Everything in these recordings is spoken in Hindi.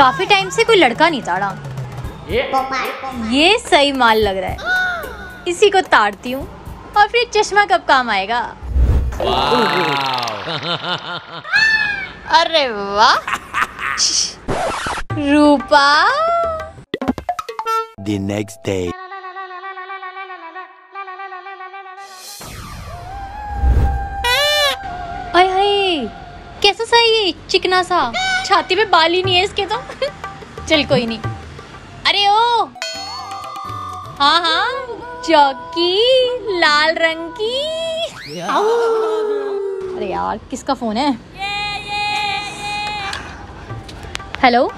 काफ़ी टाइम से कोई लड़का नहीं ताड़ा ये? सही माल लग रहा है। इसी को ताड़ती हूँ और फिर चश्मा कब काम आएगा? अरे वाह। रूपा। The next day. अरे हाय कैसा सा ये चिकना सा? छाती पे बाल ही नहीं है इसके तो। चल कोई नहीं। अरे ओ! हाँ हाँ। चौकी लाल रंग की। अरे यार किसका फ़ोन है? हेलो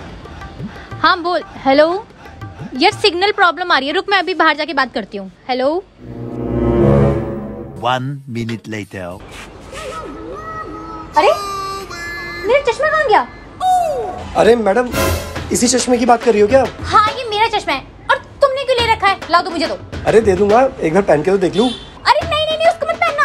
हाँ बोल। हेलो यार सिग्नल प्रॉब्लम आ रही है। रुक मैं अभी बाहर जाके बात करती हूँ। Hello one minute later. अरे मेरा चश्मा कहाँ गया? अरे मैडम इसी चश्मे की बात कर रही हो क्या हाँ ये मेरा चश्मा है। और तुमने क्यों ले रखा है? लाओ दो मुझे दो। अरे दे दूँगा एक बार पहन के तो देख लू। अरे नहीं नहीं नहीं उसको मत पहनना।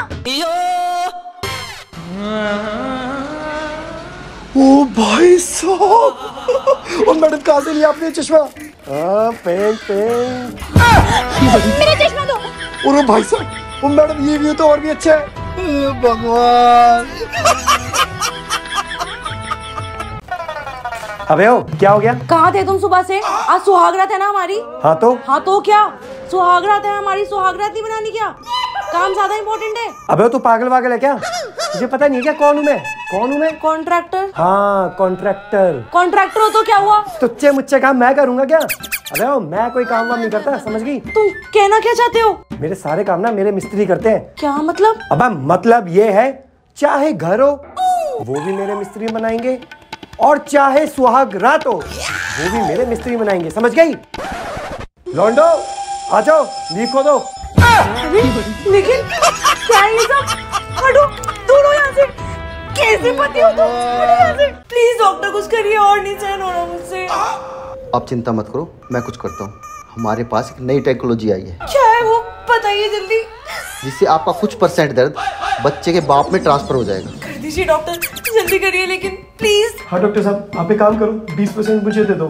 ओ भाई साहब और मैडम कहाँ से लिया आपने चश्मा? हाँ पेंट पेंट मेरा चश्मा दो। और ओ भाई साहब ओ मैडम ये व्यू तो और भी अच्छा है भगवान। अबे ओ क्या हो गया? कहाँ थे तुम सुबह से? आज सुहागरात है ना हमारी? हाँ तो? हाँ तो क्या? सुहागरात है हमारी सुहागरात नहीं बनानी क्या? काम ज़्यादा इम्पोर्टेंट है। अबे ओ, तू पागल वागल है क्या? मुझे पता नहीं क्या कौन हूँ मैं? कौन हूँ मैं? कॉन्ट्रैक्टर हाँ कॉन्ट्रैक्टर कॉन्ट्रैक्टर हो तो क्या हुआ? तुच्चे मुच्चे काम मैं करूँगा क्या? अबे ओ, मैं कोई काम वाम नहीं करता समझ गई? तुम कहना क्या चाहते हो? मेरे सारे काम ना मेरे मिस्त्री करते हैं। क्या मतलब? अब मतलब ये है चाहे घर हो वो भी मेरे मिस्त्री बनाएँगे। और चाहे सुहाग रात हो वो भी मेरे मिस्त्री बनाएँगे समझ गई? लौंडो आ जाओ लीक हो दो। लेकिन क्या है ये सब? हटो दूर हो यहाँ से। कैसे पति हो तुम? से। प्लीज़ डॉक्टर कुछ करिए और नहीं हो रहा मुझसे। आप चिंता मत करो मैं कुछ करता हूँ। हमारे पास एक नई टेक्नोलॉजी आई है। क्या है वो? बताइए जल्दी। जिससे आपका कुछ परसेंट दर्द बच्चे के बाप में ट्रांसफ़र हो जाएगा। कर दीजिए डॉक्टर जल्दी करिए लेकिन हाँ डॉक्टर साहब आप एक काम करो बीस परसेंट मुझे दे दो।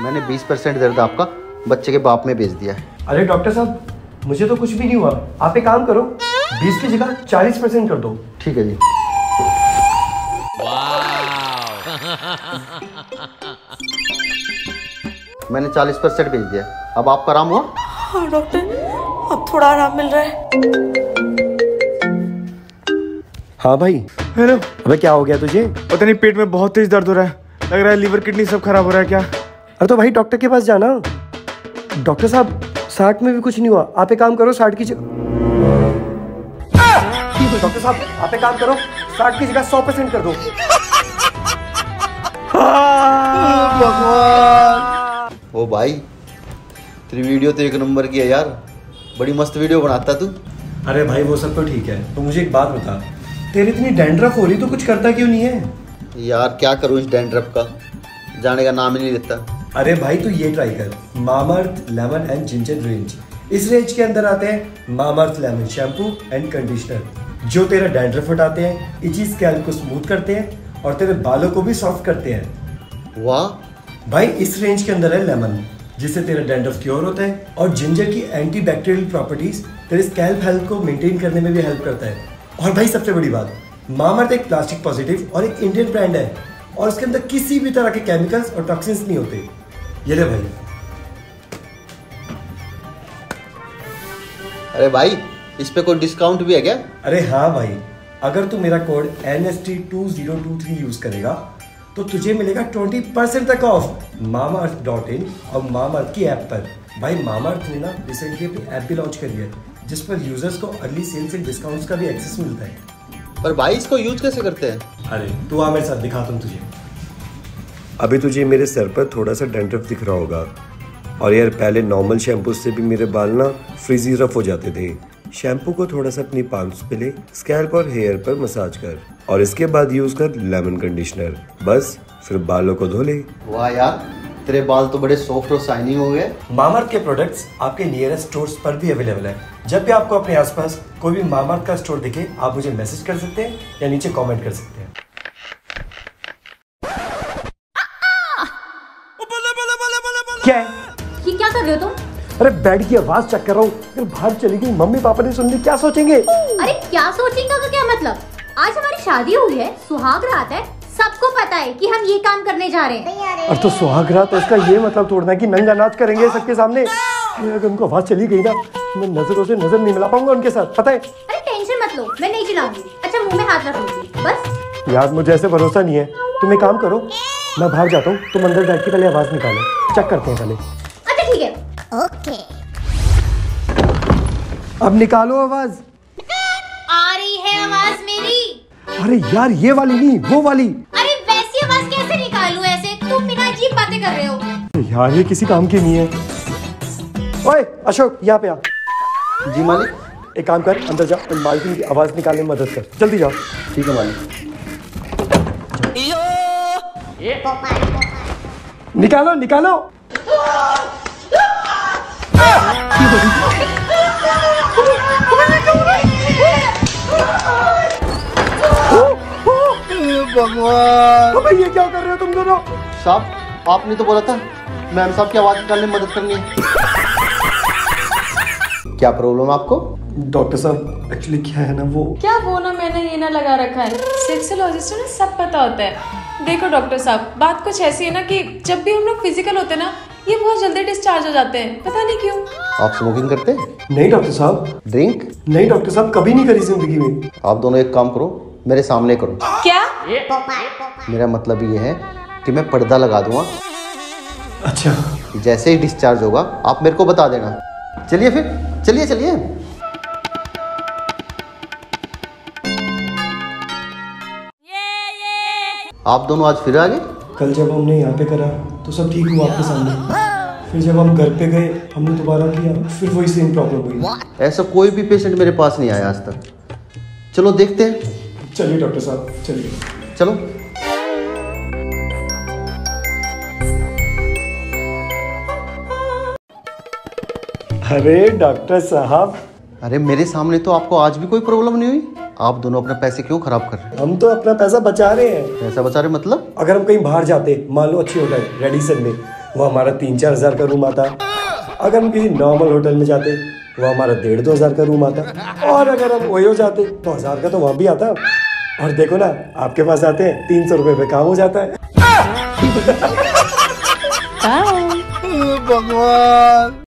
मैंने 20 परसेंट दर्द आपका बच्चे के बाप में भेज दिया है। अरे डॉक्टर साहब मुझे तो कुछ भी नहीं हुआ। आप एक काम करो बीस की जगह चालीस परसेंट कर दो। ठीक है जी। मैंने 40 परसेंट भेज दिया अब आपका आराम हुआ? हाँ डॉक्टर अब थोड़ा आराम मिल रहा है। हाँ भाई। हेलो। अबे क्या हो गया तुझे? पता नहीं पेट में बहुत तेज दर्द हो रहा है। लग रहा है लीवर किडनी सब खराब हो रहा है क्या? अरे तो भाई डॉक्टर के पास जाना। डॉक्टर साहब साठ में भी कुछ नहीं हुआ। आप एक काम करो साठ की जगह डॉक्टर साहब आप एक काम करो साठ की जगह सौ परसेंट कर दो। ओ भाई तेरी वीडियो तो एक नंबर की है यार। बड़ी मस्त वीडियो बनाता तू। अरे भाई वो सब तो ठीक है। तो मुझे एक बात बता। तेरी इतनी डैंड्रफ हो रही तो कुछ करता क्यों नहीं है? यार क्या करूँ इस डैंड्रफ का? जाने का नाम ही नहीं लेता। अरे भाई तू ये ट्राई कर। Mamaearth lemon and ginger range इस रेंज के अंदर आते हैं Mamaearth lemon shampoo and conditioner जो तेरा डैंड्रफ हटाते हैं इची स्कैल्प को स्मूथ करते हैं और तेरे बालों को भी सॉफ्ट करते हैं। वाह। भाई इस रेंज के अंदर है लेमन जिससे तेरा डेंड्रफ क्योर होता है और जिंजर की एंटी बैक्टीरियल प्रॉपर्टीज़ तेरे स्कैल्प हेल्थ को मेंटेन करने में भी हेल्प करता है। और भाई सबसे बड़ी बात मामर्थ एक प्लास्टिक पॉजिटिव और एक इंडियन ब्रांड है और उसके अंदर किसी भी तरह के केमिकल्स और टॉक्सिन्स नहीं होते। ये ले भाई। अरे भाई इस पे कोई डिस्काउंट भी है क्या? अरे हाँ भाई अगर तू मेरा code N S T two zero two three use करेगा तो तुझे मिलेगा ट्वेंटी परसेंट तक off Mamaearth dot in और मामा अर्थ की ऐप पर। भाई मामा अर्थ ने ना रिसेंटली अपनी ऐप भी लॉन्च करी है। जिस पर यूज़र्स को अर्ली सेल्स एंड डिस्काउंट्स का भी एक्सेस मिलता है। पर भाई इसको यूज़ कैसे करते हैं? अरे तू आ मेरे साथ दिखाता हूँ तुझे। अभी तुझे मेरे सर पर थोड़ा सा डेंड्रफ दिख रहा होगा। और यार पहले नॉर्मल शैम्पू से भी मेरे बाल ना फ्रिजी रफ हो जाते थे। शैम्पू को थोड़ा सा अपनी पाल्म्स पे ले स्कैल्प और हेयर पर मसाज कर। और इसके बाद यूज़ कर लेमन कंडीशनर बस फिर बालों को धो ले। वाह यार तेरे बाल तो बड़े सॉफ्ट और शाइनिंग हो गए। मामर्थ के प्रोडक्ट्स आपके नियरेस्ट स्टोर्स पर भी अवेलेबल है। जब भी आपको अपने आसपास कोई भी मामर्थ का स्टोर दिखे आप मुझे मैसेज कर सकते हैं या नीचे कमेंट कर सकते हैं। क्या है? ये क्या कर रहे हो तुम? अरे बेड की आवाज़ चेक कर रहा हूँ। अगर बाहर चली गई। मम्मी पापा ने सुन ली। क्या सोचेंगे? अरे क्या सोचेंगे का क्या मतलब? आज हमारी शादी हुई है सुहाग रात है। सबको पता है कि हम ये काम करने जा रहे हैं। और तो सुहाग रात इसका ये मतलब तोड़ना है कि नंगा नाच करेंगे सबके सामने। अगर उनको आवाज़ चली गई ना मैं नज़रों से नज़र नहीं मिला पाऊँगा उनके साथ पता है? अरे टेंशन मत लो मैं नहीं चिल्लाऊँगी। अच्छा मुँह में हाथ रख लूँगी। बस। यार मुझे ऐसे भरोसा नहीं है। तुम एक काम करो मैं बाहर जाता हूँ तुम अंदर बैठ के पहले आवाज़ निकालो। चेक करते हैं पहले। अच्छा ठीक है। ओके। अब निकालो आवाज़। आ रही है आवाज़। अरे यार ये वाली नहीं वो वाली। अरे वैसी आवाज़ कैसे निकालूं ऐसे? तुम बिना अजीब बातें कर रहे हो। यार ये किसी काम की नहीं है। ओए अशोक यहाँ पे आ। जी मालिक। एक काम कर अंदर जा मालकिन की आवाज़ निकालने में मदद कर। जल्दी जाओ। ठीक है मालिक। निकालो निकालो। भगवान अबे ये क्या कर रहे हो तुम दोनों? साहब आपने तो बोला था मैम साहब की आवाज़ निकालने में मदद करनी है। क्या प्रॉब्लम आपको? डॉक्टर साहब एक्चुअली क्या है ना वो? क्या वो ना मैंने ये ना लगा रखा है? सेक्सोलॉजिस्ट ने सब पता होता है। देखो डॉक्टर साहब बात कुछ ऐसी है ना कि जब भी हम लोग फ़िज़िकल होते हैं ना ये बहुत जल्दी डिस्चार्ज हो जाते हैं। पता नहीं क्यों। आप स्मोकिंग करते हैं? नहीं डॉक्टर साहब। ड्रिंक नहीं डॉक्टर साहब कभी नहीं करी ज़िंदगी में। आप दोनों एक काम करो मेरे सामने करो। क्या? मेरा मतलब ये है कि मैं पर्दा लगा दूँगा। अच्छा। जैसे ही डिस्चार्ज होगा आप मेरे को बता देना। चलिए फिर चलिए चलिए। आप दोनों आज फिर आ गए कल जब हमने यहाँ पे करा तो सब ठीक हुआ आपके सामने। फिर जब हम घर पे गए हमने दोबारा किया फिर वही सेम प्रॉब्लम हुई। ऐसा कोई भी पेशेंट मेरे पास नहीं आया आज तक। चलो देखते हैं। चलिए डॉक्टर साहब चलिए। चलो। अरे डॉक्टर साहब। अरे मेरे सामने तो आपको आज भी कोई प्रॉब्लम नहीं हुई। आप दोनों अपने पैसे क्यों खराब कर रहे हैं? हम तो अपना पैसा बचा रहे हैं। पैसा बचा रहे मतलब? अगर हम कहीं बाहर जाते मान लो अच्छी होटल रेडिसन में वो हमारा तीन चार हज़ार का रूम आता। अगर हम किसी नॉर्मल होटल में जाते वो हमारा डेढ़ दो हज़ार का रूम आता। और अगर हम हो जाते तो हज़ार का तो वहाँ भी आता। और देखो ना आपके पास आते हैं तीन सौ रुपये में काम हो जाता है भगवान।